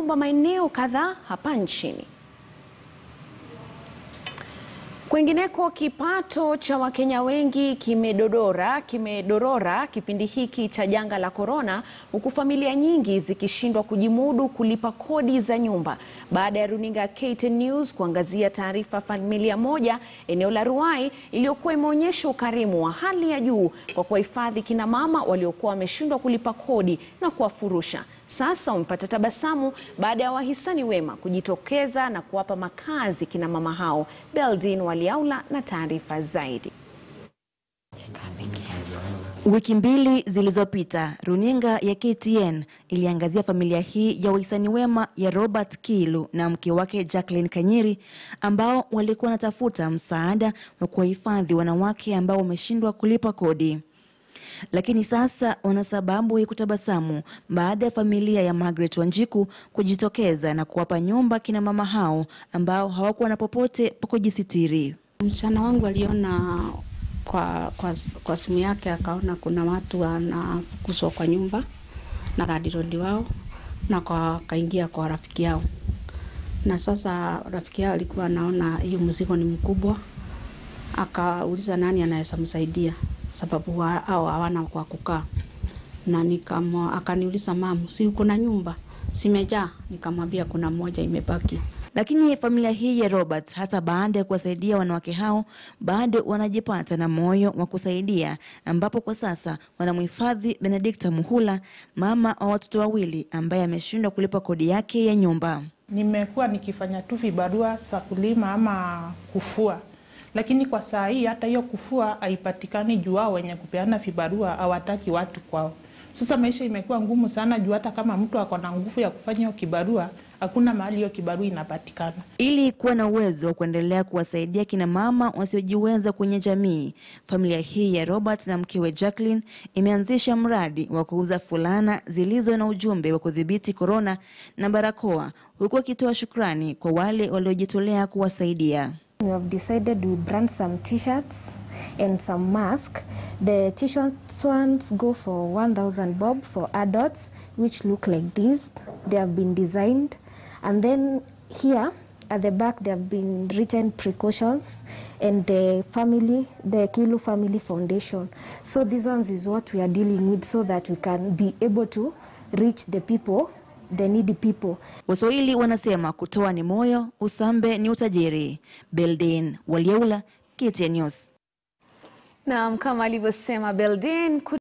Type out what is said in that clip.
umekumba maeneo kadhaa hapa nchini. Kwingineko, kipato cha Wakenya wengi kimedodora kimedorora kipindi hiki cha janga la korona, huku familia nyingi zikishindwa kujimudu kulipa kodi za nyumba baada ya runinga KTN News kuangazia taarifa familia moja eneo la Ruai iliyokuwa imeonyesha ukarimu wa hali ya juu kwa kuwahifadhi kina mama waliokuwa wameshindwa kulipa kodi na kuwafurusha. Sasa umepata tabasamu baada ya wahisani wema kujitokeza na kuwapa makazi kina mama hao. Beldin Waliaula na taarifa zaidi. Wiki mbili zilizopita runinga ya KTN iliangazia familia hii ya wahisani wema ya Robert Kilu na mke wake Jacqueline Kanyiri ambao walikuwa wanatafuta msaada wa kuwahifadhi wanawake ambao wameshindwa kulipa kodi. Lakini sasa wana sababu ya kutabasamu baada ya familia ya Margaret Wanjiku kujitokeza na kuwapa nyumba kina mama hao ambao hawakuwa na popote pa kujisitiri. Msichana wangu aliona kwa, kwa, kwa simu yake akaona kuna watu wanafukuzwa kwa nyumba na radirodi wao, na kwa akaingia kwa rafiki yao, na sasa rafiki yao alikuwa anaona hiyo mzigo ni mkubwa, akauliza nani anaweza msaidia sababu hao hawana kwa kukaa, na nikam akaniuliza mamu, si uko na nyumba simejaa? Nikamwambia kuna moja imebaki. Lakini familia hii ya Robert hata baada ya kuwasaidia wanawake hao bado wanajipata na moyo wa kusaidia, ambapo kwa sasa wanamhifadhi Benedikta Muhula, mama wa watoto wawili, ambaye ameshindwa kulipa kodi yake ya nyumba. Nimekuwa nikifanya tu vibarua za kulima ama kufua, lakini kwa saa hii hata hiyo kufua haipatikani juu wao wenye kupeana vibarua hawataki watu kwao. Sasa maisha imekuwa ngumu sana juu hata kama mtu ako na nguvu ya kufanya hiyo kibarua hakuna mahali hiyo kibarua inapatikana. Ili kuwa na uwezo wa kuendelea kuwasaidia kina mama wasiojiweza kwenye jamii, familia hii ya Robert na mkewe Jacqueline imeanzisha mradi wa kuuza fulana zilizo na ujumbe wa kudhibiti korona na barakoa, huku akitoa shukrani kwa wale waliojitolea kuwasaidia. We have decided we brand some t-shirts and some masks. The t-shirts ones go for 1000 bob for adults which look like this. They have been designed and then here at the back they have been written precautions and the family the Kilu Family Foundation. So these ones is what we are dealing with so that we can be able to reach the people the needy people. Waswahili wanasema kutoa ni moyo, usambe ni utajiri. Beldin Walieula, KTN News. Naam, kama alivyosema Beldin